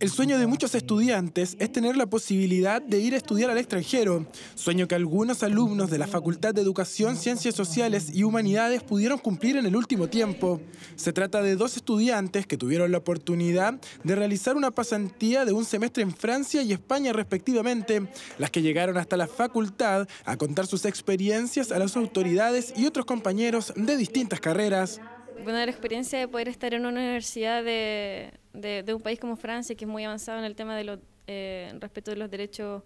El sueño de muchos estudiantes es tener la posibilidad de ir a estudiar al extranjero, sueño que algunos alumnos de la Facultad de Educación, Ciencias Sociales y Humanidades pudieron cumplir en el último tiempo. Se trata de dos estudiantes que tuvieron la oportunidad de realizar una pasantía de un semestre en Francia y España respectivamente, las que llegaron hasta la facultad a contar sus experiencias a las autoridades y otros compañeros de distintas carreras. La experiencia de poder estar en una universidad de, un país como Francia, que es muy avanzado en el tema de los, eh, respecto de los derechos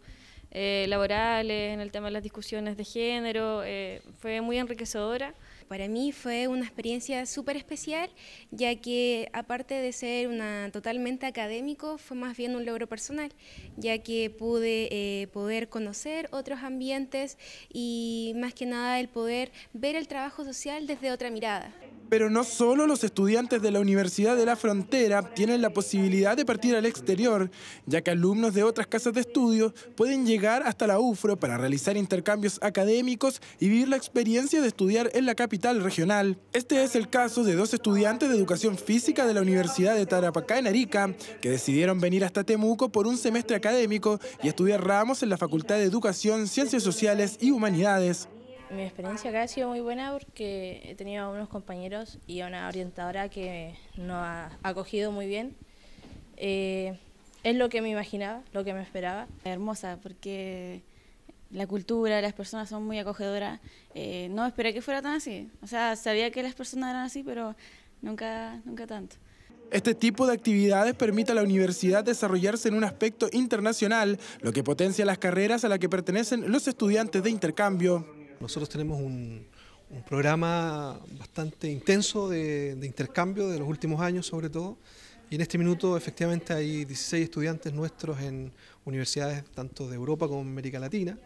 eh, laborales, en el tema de las discusiones de género, eh, fue muy enriquecedora. Para mí fue una experiencia súper especial, ya que aparte de ser una totalmente académico, fue más bien un logro personal, ya que pude eh, poder conocer otros ambientes y más que nada el poder ver el trabajo social desde otra mirada. Pero no solo los estudiantes de la Universidad de la Frontera tienen la posibilidad de partir al exterior, ya que alumnos de otras casas de estudio pueden llegar hasta la UFRO para realizar intercambios académicos y vivir la experiencia de estudiar en la capital regional. Este es el caso de dos estudiantes de educación física de la Universidad de Tarapacá en Arica, que decidieron venir hasta Temuco por un semestre académico y estudiar ramos en la Facultad de Educación, Ciencias Sociales y Humanidades. Mi experiencia acá ha sido muy buena porque he tenido unos compañeros y una orientadora que nos ha acogido muy bien. Eh, es lo que me imaginaba, lo que me esperaba. Hermosa porque la cultura, las personas son muy acogedoras. Eh, no esperé que fuera tan así. O sea, sabía que las personas eran así, pero nunca, nunca tanto. Este tipo de actividades permite a la universidad desarrollarse en un aspecto internacional, lo que potencia las carreras a las que pertenecen los estudiantes de intercambio. Nosotros tenemos un, programa bastante intenso de, intercambio de los últimos años sobre todo. Y en este minuto efectivamente hay 16 estudiantes nuestros en universidades tanto de Europa como América Latina,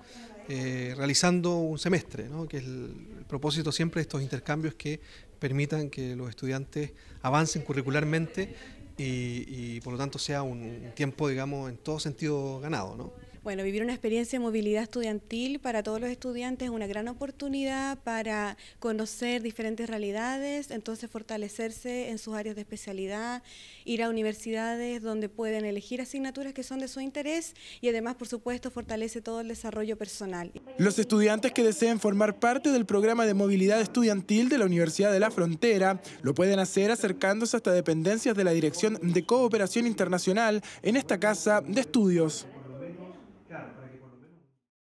eh, realizando un semestre, que es el, propósito siempre de estos intercambios que permitan que los estudiantes avancen curricularmente y, por lo tanto sea un, un, tiempo, digamos, en todo sentido ganado. ¿no? Bueno, vivir una experiencia de movilidad estudiantil para todos los estudiantes es una gran oportunidad para conocer diferentes realidades, entonces fortalecerse en sus áreas de especialidad, ir a universidades donde pueden elegir asignaturas que son de su interés y además, por supuesto, fortalece todo el desarrollo personal. Los estudiantes que deseen formar parte del programa de movilidad estudiantil de la Universidad de la Frontera lo pueden hacer acercándose hasta dependencias de la Dirección de Cooperación Internacional en esta casa de estudios.